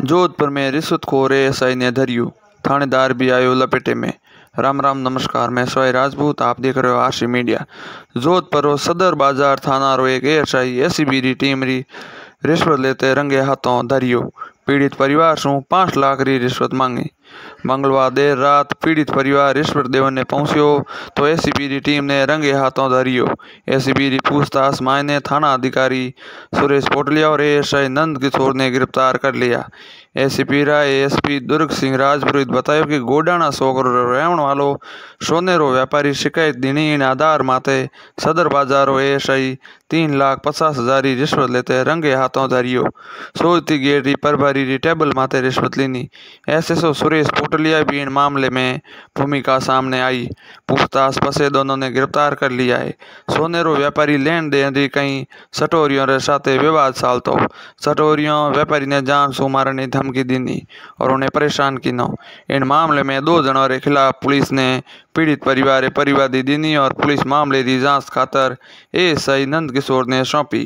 जोधपुर में रिश्वत खोर एस आई ने धरियो, थानेदार भी आयो लपेटे में। राम राम, नमस्कार, मैं सोए राजपूत, आप देख रहे हो आशी मीडिया। जोधपुर और सदर बाज़ार थाना रो एक एएसआई एसीबी री टीम री रिश्वत लेते रंगे हाथों धरियो। पीड़ित परिवार से पाँच लाख री रिश्वत मांगी। मंगलवार देर रात पीड़ित परिवार रिश्वत देवन ने पहुंचो तो एसीबी की टीम ने रंगे हाथों धरियो। एसीबी की पूछताछ मायने थाना अधिकारी सुरेश पोटलिया और एएसआई नंद किशोर ने गिरफ़्तार कर लिया। एसीपी राय एएसपी दुर्ग सिंह राजपुरोहित बताया कि गोडाणा सोकर रहण वालो सोनेरो व्यापारी शिकायत दीनी इन आधार माथे सदर बाजारो एएसआई तीन लाख पचास हज़ार रिश्वत लेते रंगे हाथों धरियो। सोचती गेट प्रभारी टेबल माथे रिश्वत लीनी। एसएसओ सुरेश पोटलिया भी इन मामले में भूमिका सामने आई। पूछताछ पसे दोनों ने गिरफ़्तार कर लिया है। सोनेरो व्यापारी लेन देन री कई सटोरियों रे साथे विवाद सालतो। सटोरियों व्यापारी ने जान सो मारने धमकी दी और उन्हें परेशान की नो इन मामले में दो जनों के खिलाफ पुलिस ने पीड़ित परिवार परिवादी दीनी और पुलिस मामले की जाँच खातर एएसआई नंद किशोर ने सौंपी।